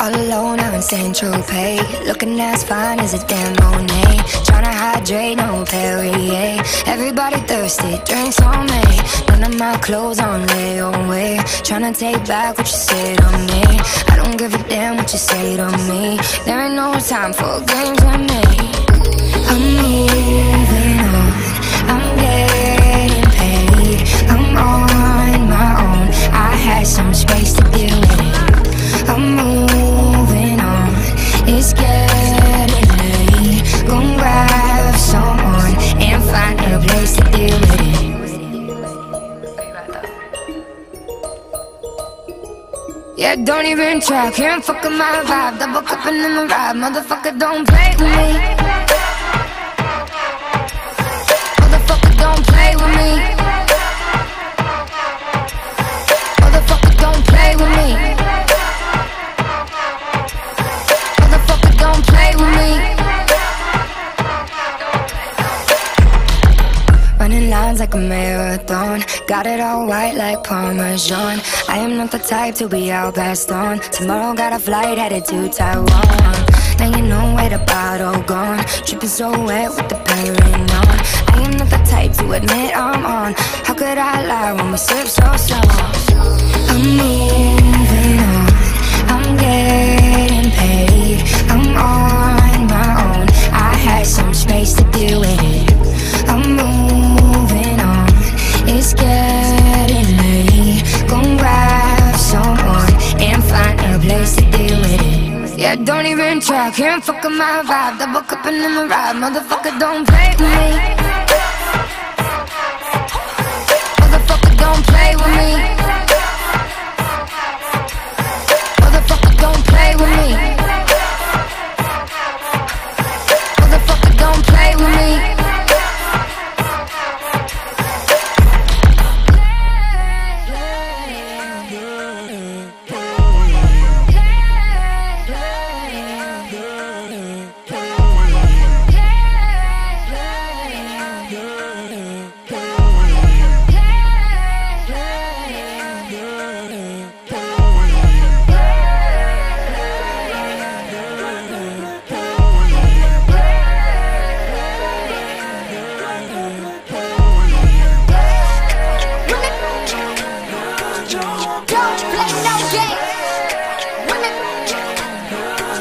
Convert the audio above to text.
All alone out in Saint-Tropez Looking as fine as a damn Monet. Tryna hydrate, no Perrier. Everybody thirsty, drinks on me None of my clothes on layaway. Tryna take back what you said on me. I don't give a damn what you say to me. There ain't no time for games Yeah, don't even try, can't fuck with my vibe. Double cupping in the ride, motherfucker don't play with me. Motherfucker don't play with me Lines like a marathon. Got it all white like Parmesan. I am not the type to be out past on. Tomorrow got a flight headed to Taiwan. Now you know where the bottle gone. Dripping so wet with the pairing on. I am not the type to admit I'm on. How could I lie when we sip so slow? Yeah, don't even try. Can't fuck with my vibe. Double cupping in the ride. Motherfucker, don't play with me